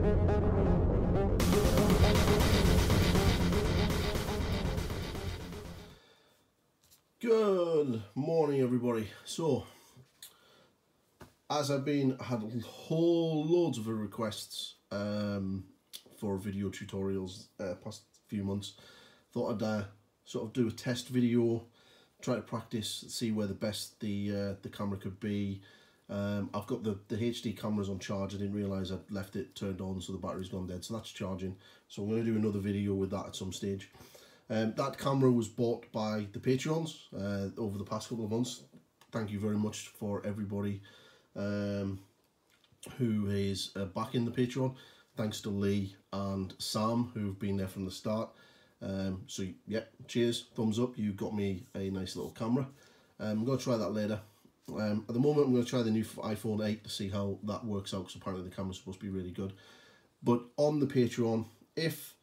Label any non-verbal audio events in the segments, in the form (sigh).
Good morning, everybody. So, as I've been had whole loads of requests um, for video tutorials uh, past few months, thought I'd uh, sort of do a test video, try to practice, see where the best the uh, the camera could be. Um, I've got the, the HD cameras on charge. I didn't realise I'd left it turned on so the battery's gone dead. So that's charging. So I'm going to do another video with that at some stage. Um, that camera was bought by the Patreons uh, over the past couple of months. Thank you very much for everybody um, who is uh, backing the Patreon. Thanks to Lee and Sam who've been there from the start. Um, so yeah, cheers, thumbs up. You got me a nice little camera. Um, I'm going to try that later. Um, at the moment, I'm going to try the new iPhone 8 to see how that works out because apparently the camera's supposed to be really good. But on the Patreon, if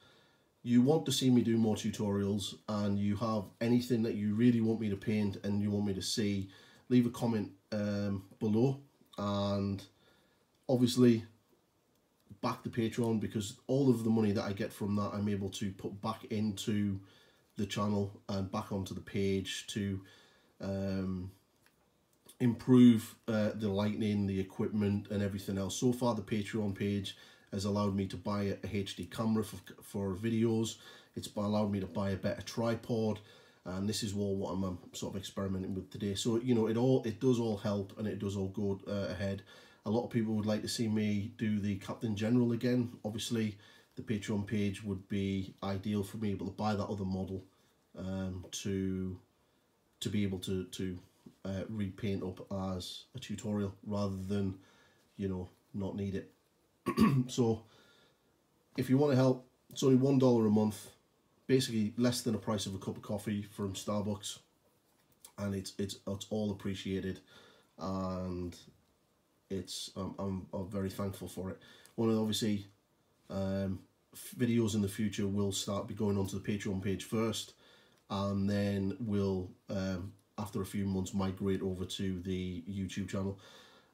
you want to see me do more tutorials and you have anything that you really want me to paint and you want me to see, leave a comment um, below and obviously back the Patreon because all of the money that I get from that I'm able to put back into the channel and back onto the page to um, improve uh, the lighting, the equipment and everything else. So far the Patreon page has allowed me to buy a HD camera for, for videos. It's allowed me to buy a better tripod and this is all what I'm um, sort of experimenting with today. So, you know, it all it does all help and it does all go uh, ahead. A lot of people would like to see me do the Captain General again. Obviously, the Patreon page would be ideal for me, but to buy that other model um, to to be able to to uh, repaint up as a tutorial rather than, you know, not need it. (clears throat) so if you want to help, it's only one dollar a month, basically less than the price of a cup of coffee from Starbucks, and it's it's it's all appreciated, and it's um, I'm I'm very thankful for it. One of obviously um, videos in the future will start be going onto the Patreon page first, and then we'll after a few months migrate over to the YouTube channel.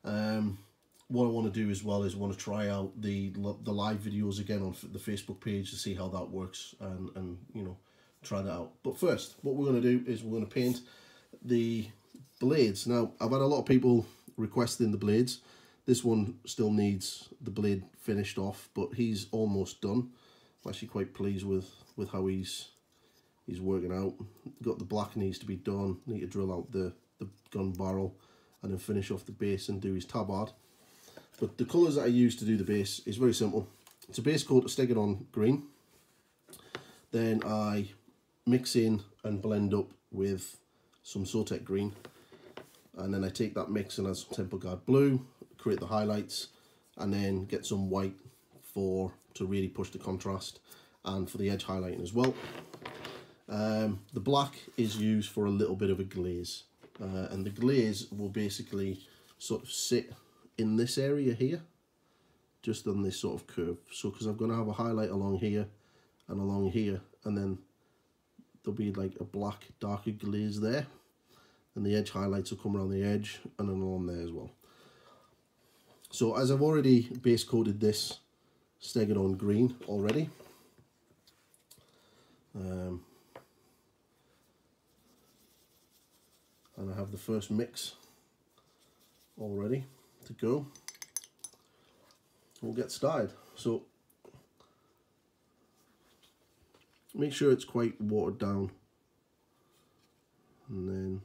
Um, what I want to do as well is want to try out the the live videos again on the Facebook page to see how that works and, and you know, try that out. But first, what we're going to do is we're going to paint the blades. Now, I've had a lot of people requesting the blades. This one still needs the blade finished off, but he's almost done. I'm actually quite pleased with, with how he's he's working out. Got the black needs to be done. Need to drill out the, the gun barrel and then finish off the base and do his tabard. But the colours that I use to do the base is very simple. It's a base coat of Stegadon green. Then I mix in and blend up with some Sotek green. And then I take that mix and add some Temple Guard blue, create the highlights, and then get some white for to really push the contrast and for the edge highlighting as well. Um, the black is used for a little bit of a glaze. Uh, and the glaze will basically sort of sit in this area here just on this sort of curve so because I'm going to have a highlight along here and along here and then there'll be like a black darker glaze there and the edge highlights will come around the edge and then along there as well so as I've already base coated this Stegadon green already um, and I have the first mix all ready to go. We'll get started. So make sure it's quite watered down and then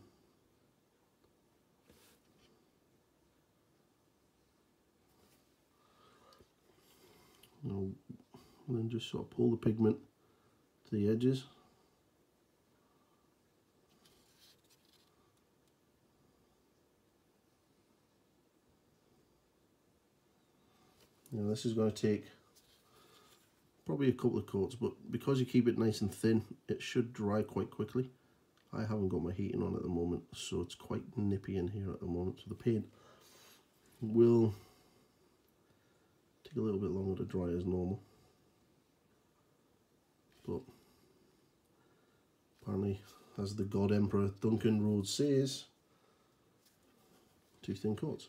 and then just sort of pull the pigment to the edges Now this is going to take probably a couple of coats, but because you keep it nice and thin, it should dry quite quickly. I haven't got my heating on at the moment, so it's quite nippy in here at the moment. So the paint will take a little bit longer to dry as normal. But apparently, as the God Emperor Duncan Rhodes says, two thin coats.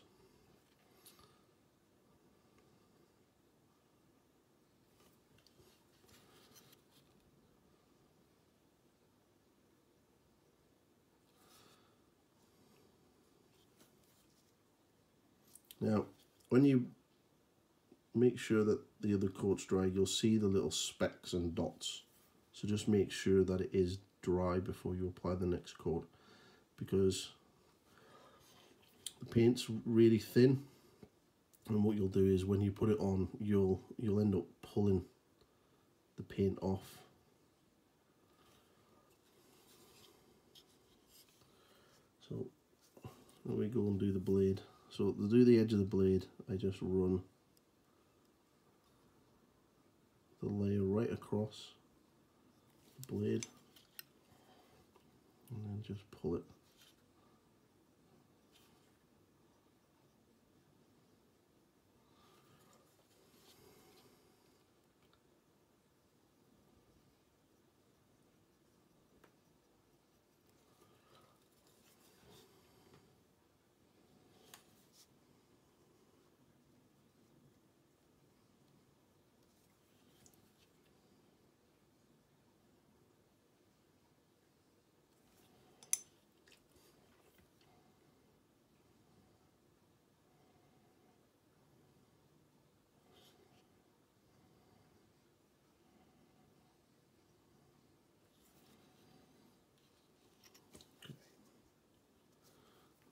Now, when you make sure that the other coat's dry, you'll see the little specks and dots. So just make sure that it is dry before you apply the next coat because the paint's really thin and what you'll do is when you put it on you'll you'll end up pulling the paint off so let me go and do the blade so to do the edge of the blade I just run the layer right across the blade and then just pull it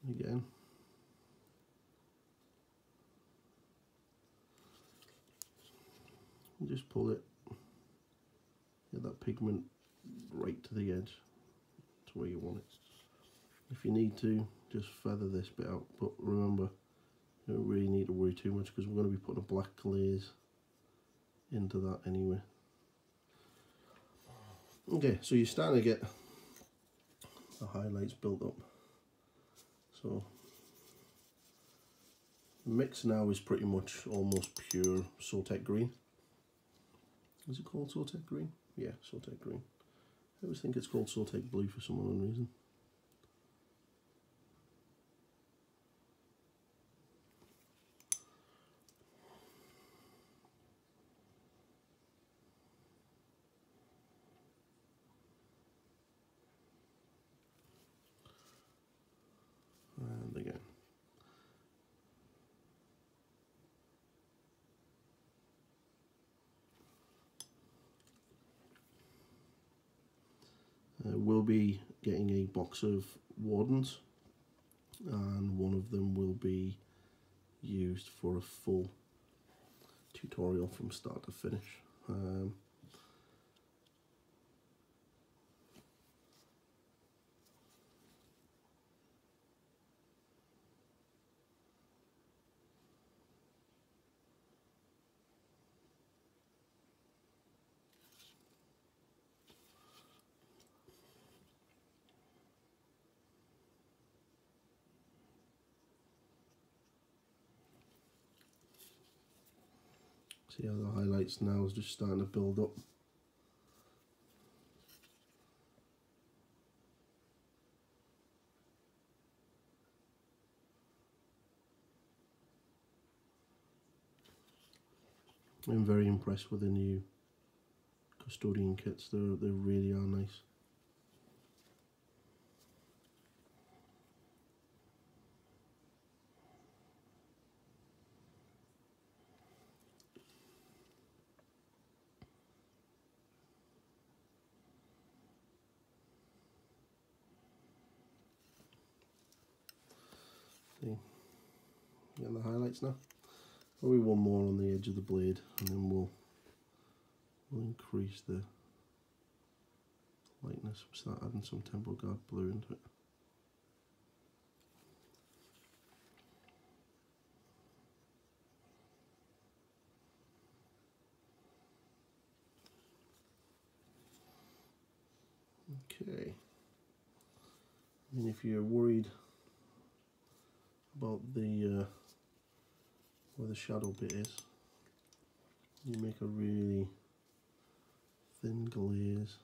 again. And just pull it, get that pigment right to the edge, to where you want it. If you need to, just feather this bit out, but remember, you don't really need to worry too much because we're going to be putting a black glaze into that anyway. Okay, so you're starting to get the highlights built up. So mix now is pretty much almost pure Sotek green. Is it called Sotek green? Yeah, Sotek green. I always think it's called Sotek blue for some unknown reason. will getting a box of Wardens and one of them will be used for a full tutorial from start to finish. Um, See how the highlights now is just starting to build up. I'm very impressed with the new custodian kits, they they really are nice. See, getting the highlights now. Probably one more on the edge of the blade and then we'll, we'll increase the lightness. Start adding some Temple Guard blue into it. Okay. And if you're worried about the uh, where the shadow bit is. You make a really thin glaze.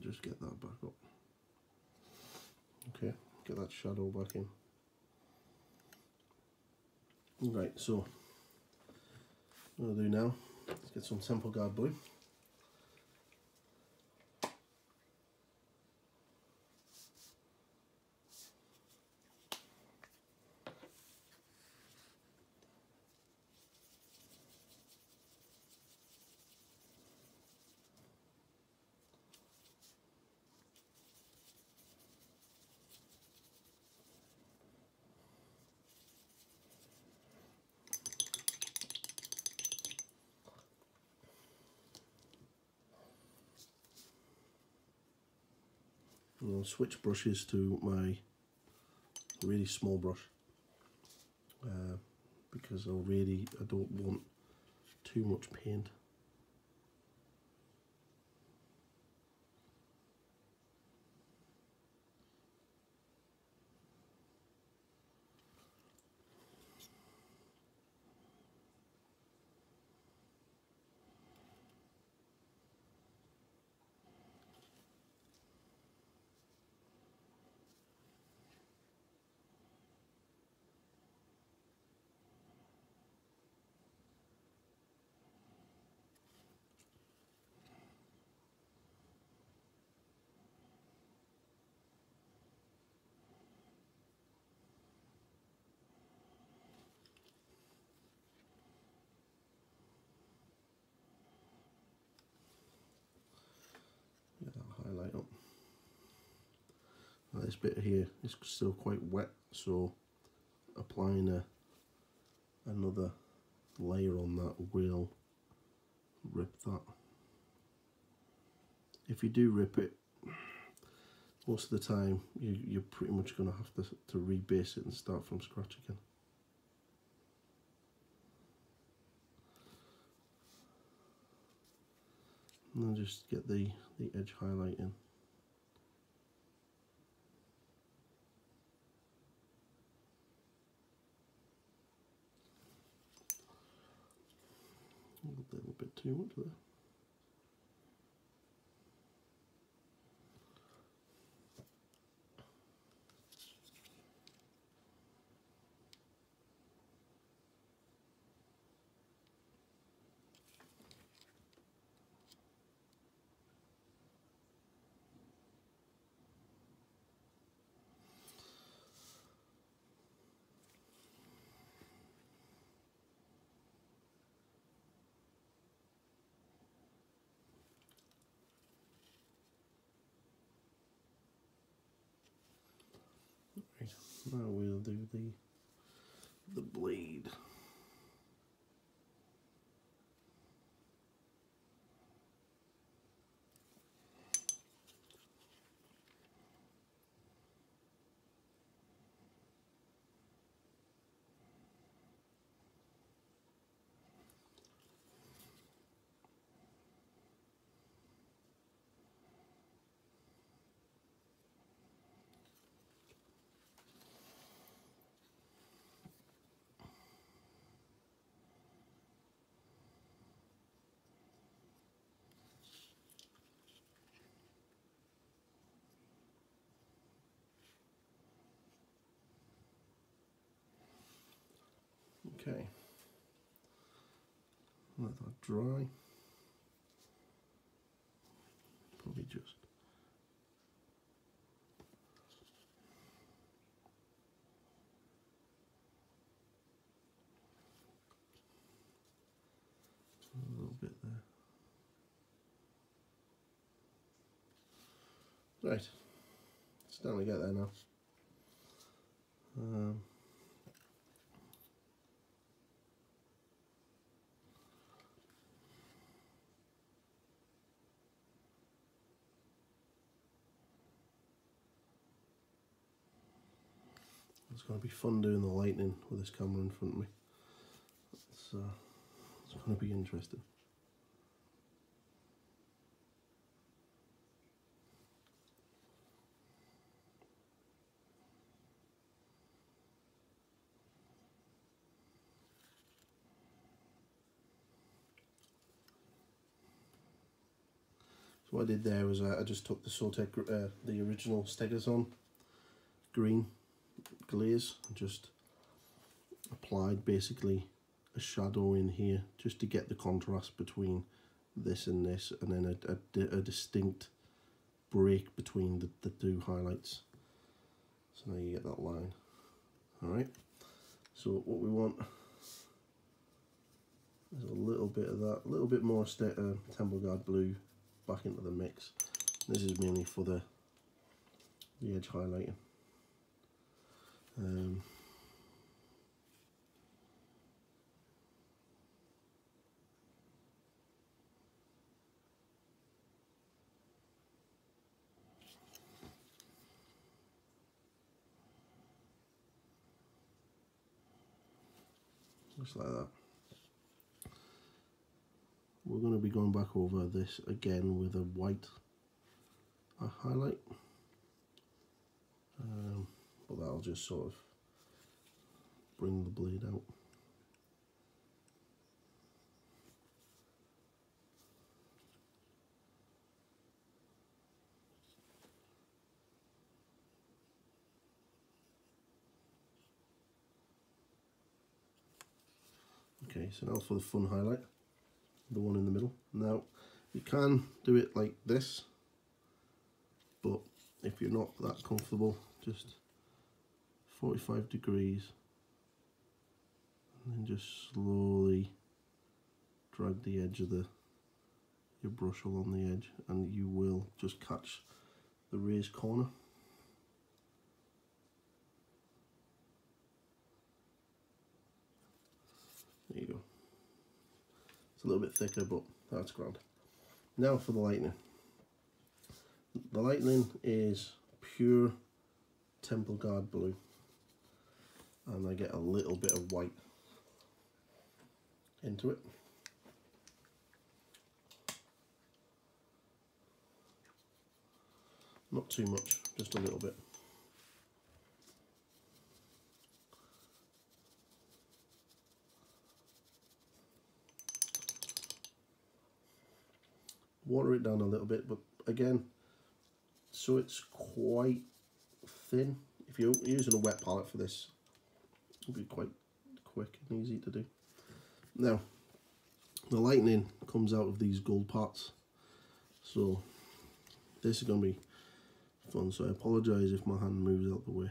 just get that back up. Okay, get that shadow back in. Right, so what I'll do now, let's get some Temple Guard blue. I'll switch brushes to my really small brush uh, because I really I don't want too much paint highlight up. Now this bit here is still quite wet, so applying a another layer on that will rip that. If you do rip it, most of the time you, you're pretty much going to have to, to rebase it and start from scratch again. and then just get the, the edge highlight in. A little want there. Now we'll do the the blade. Okay. Let that dry. Probably just a little bit there. Right, starting to get there now. Um, It's going to be fun doing the lightning with this camera in front of me. It's, uh, it's going to be interesting. So what I did there was uh, I just took the Sotek, uh, the original Stegadon green glaze just applied basically a shadow in here just to get the contrast between this and this and then a, a, a distinct break between the, the two highlights. So now you get that line. All right so what we want is a little bit of that a little bit more uh, temple guard blue back into the mix. This is mainly for the the edge highlighting um, just like that. We're going to be going back over this again with a white highlight. Um, but that'll just sort of bring the blade out Okay, so now for the fun highlight, the one in the middle. Now, you can do it like this, but if you're not that comfortable, just 45 degrees, and then just slowly drag the edge of the your brush along the edge, and you will just catch the raised corner. There you go. It's a little bit thicker, but that's grand. Now for the lightning. The lightning is pure Temple Guard blue. And I get a little bit of white into it. Not too much, just a little bit. water it down a little bit but again so it's quite thin if you're using a wet palette for this it'll be quite quick and easy to do. Now the lightning comes out of these gold parts. So this is going to be fun. So I apologize if my hand moves out the way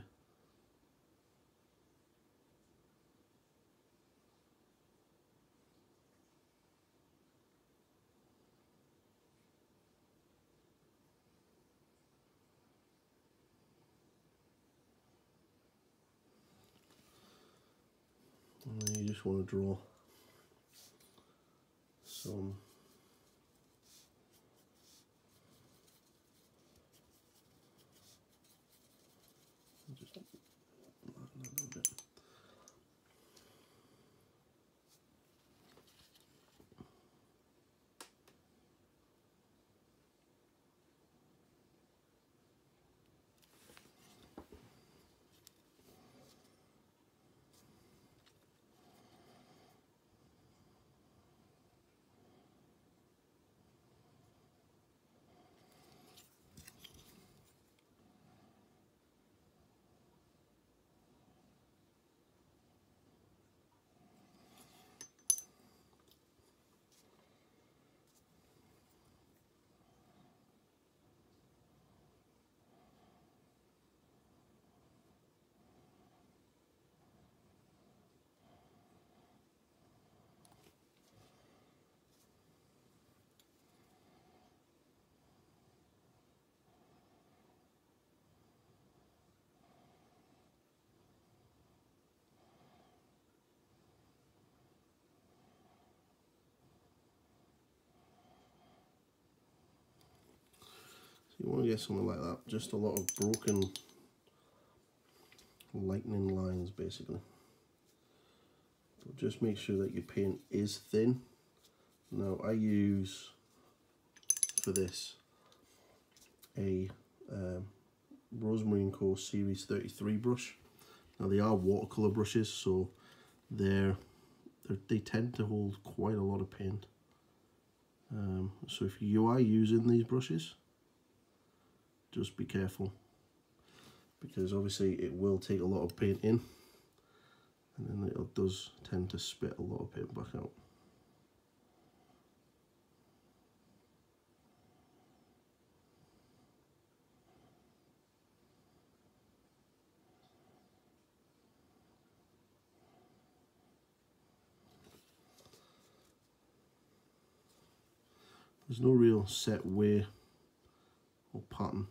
and you just want to draw some just you want to get something like that, just a lot of broken lightning lines basically. So just make sure that your paint is thin. Now I use for this a um, Rosemary & Co Series 33 brush. Now they are watercolor brushes so they're, they're, they tend to hold quite a lot of paint. Um, so if you are using these brushes just be careful because obviously it will take a lot of paint in and then it does tend to spit a lot of paint back out. There's no real set way or pattern.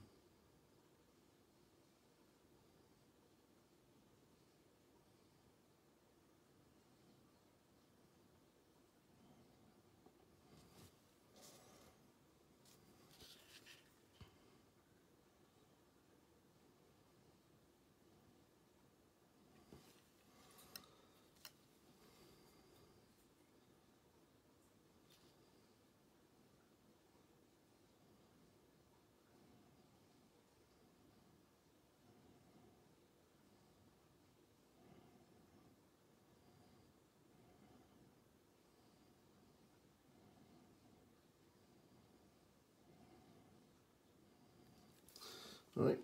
Right,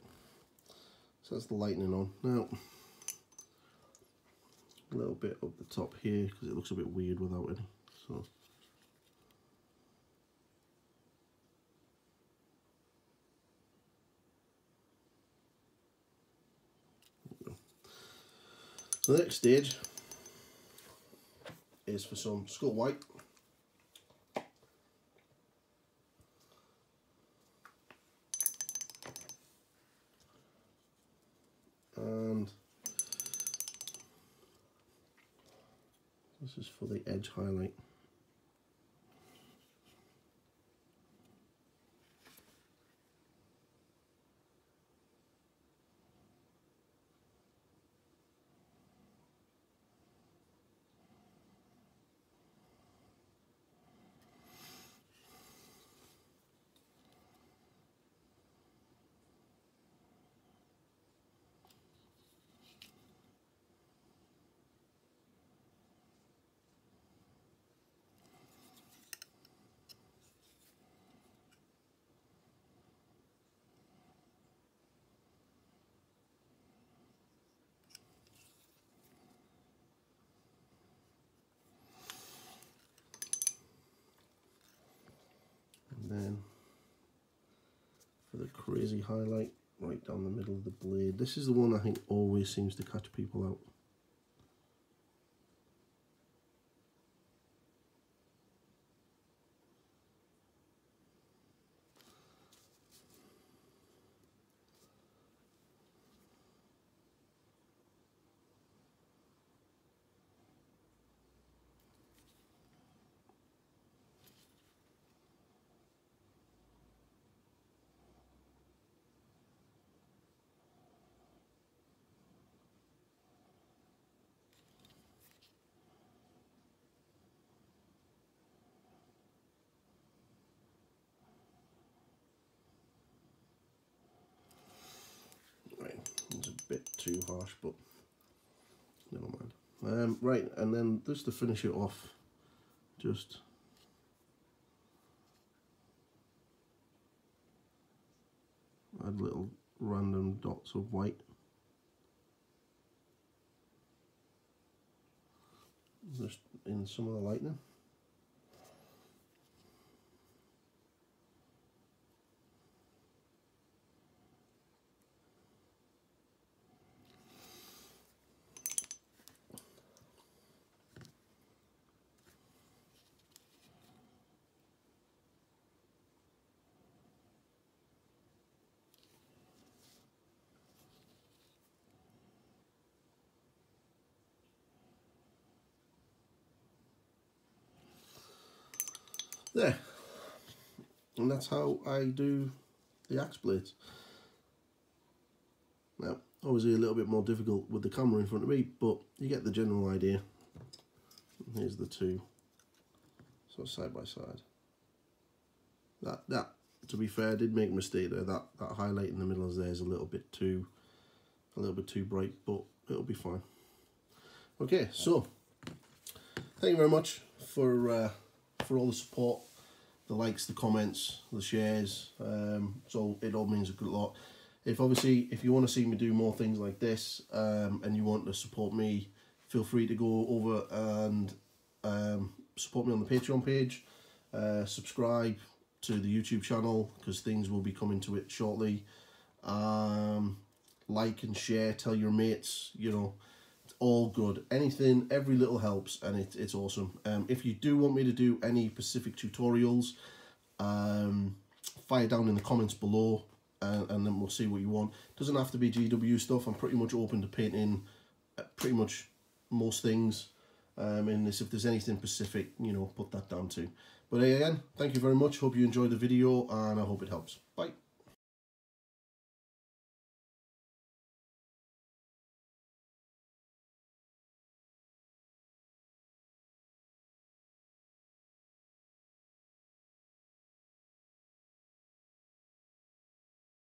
so that's the lightning on. Now, a little bit up the top here because it looks a bit weird without any. So. So the next stage is for some skull white. This is for the edge highlight. then for the crazy highlight right down the middle of the blade. This is the one I think always seems to catch people out bit too harsh, but never mind. Um, right, and then just to finish it off, just add little random dots of white. Just in some of the lightning. There. And that's how I do the axe blades. Now obviously a little bit more difficult with the camera in front of me but you get the general idea. Here's the two so side by side. That that to be fair did make a mistake there. That that highlight in the middle of there is a little bit too a little bit too bright but it'll be fine. Okay so thank you very much for uh, for all the support, the likes, the comments, the shares. Um, so it all means a good lot. If obviously, if you want to see me do more things like this um, and you want to support me feel free to go over and um, support me on the Patreon page. Uh, subscribe to the YouTube channel because things will be coming to it shortly. Um, like and share, tell your mates, you know, all good. Anything, every little helps and it, it's awesome. Um, if you do want me to do any specific tutorials, um, fire down in the comments below and, and then we'll see what you want. Doesn't have to be GW stuff. I'm pretty much open to painting uh, pretty much most things. Um, and this, if there's anything specific, you know, put that down too. But again, thank you very much. Hope you enjoyed the video and I hope it helps. Bye.